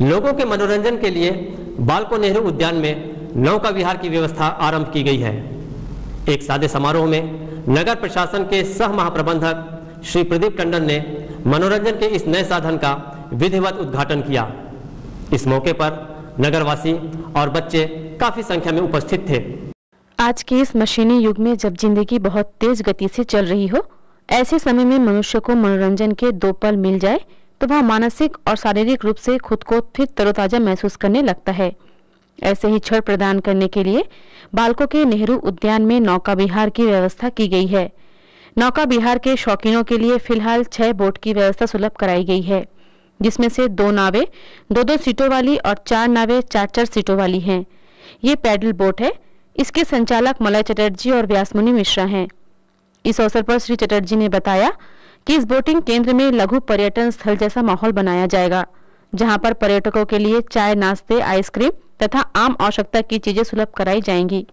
लोगों के मनोरंजन के लिए बालको नेहरू उद्यान में नौका विहार की व्यवस्था आरंभ की गई है। एक सादे समारोह में नगर प्रशासन के सह महाप्रबंधक श्री प्रदीप टंडन ने मनोरंजन के इस नए साधन का विधिवत उद्घाटन किया। इस मौके पर नगरवासी और बच्चे काफ़ी संख्या में उपस्थित थे। आज के इस मशीनी युग में जब ज़िंदगी बहुत तेज गति से चल रही हो, ऐसे समय में मनुष्य को मनोरंजन के दो पल मिल जाए तो वह मानसिक और शारीरिक रूप से खुद को फिर तरोताजा महसूस करने लगता है। ऐसे ही क्षण प्रदान करने के लिए बालकों के नेहरू उद्यान में नौका विहार की व्यवस्था की गई है। नौका विहार के शौकीनों के लिए फ़िलहाल छह बोट की व्यवस्था सुलभ कराई गई है, जिसमें से दो नावें, दो दो सीटों वाली और चार नावें चार चार सीटों वाली हैं। ये पैडल बोट है। इसके संचालक मलय चटर्जी और व्यासमुनि मिश्रा हैं। इस अवसर पर श्री चटर्जी ने बताया कि इस बोटिंग केंद्र में लघु पर्यटन स्थल जैसा माहौल बनाया जाएगा, जहाँ पर पर्यटकों के लिए चाय नाश्ते, आइसक्रीम तथा आम आवश्यकता की चीज़ें सुलभ कराई जाएँगी।